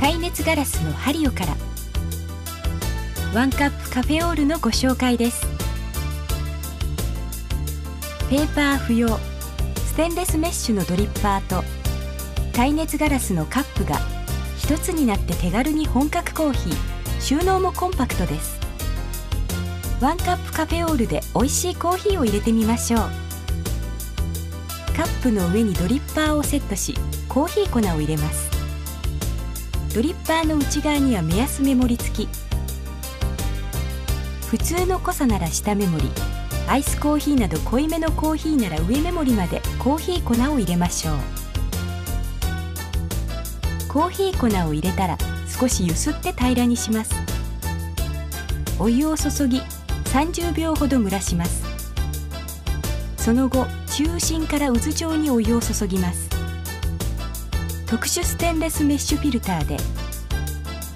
耐熱ガラスのハリオから。ワンカップカフェオールのご紹介です。ペーパー不要。ステンレスメッシュのドリッパーと。耐熱ガラスのカップが。一つになって手軽に本格コーヒー。収納もコンパクトです。ワンカップカフェオールで美味しいコーヒーを入れてみましょう。カップの上にドリッパーをセットしコーヒー粉を入れます。ドリッパーの内側には目安メモリ付き。普通の濃さなら下メモリ。アイスコーヒーなど濃いめのコーヒーなら上メモリまで。コーヒー粉を入れましょう。コーヒー粉を入れたら少し揺すって平らにします。お湯を注ぎ30秒ほど蒸らします。その後中心から渦状にお湯を注ぎます。特殊ステンレスメッシュフィルターで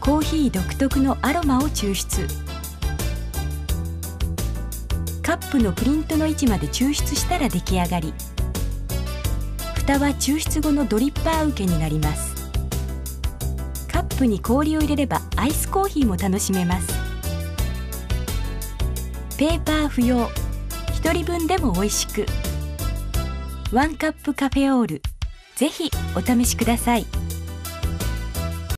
コーヒー独特のアロマを抽出。カップのプリントの位置まで抽出したら出来上がり。蓋は抽出後のドリッパー受けになります。カップに氷を入れればアイスコーヒーも楽しめます。ペーパー不要。1人分でも美味しく。ワンカップカフェオール。ぜひお試しください。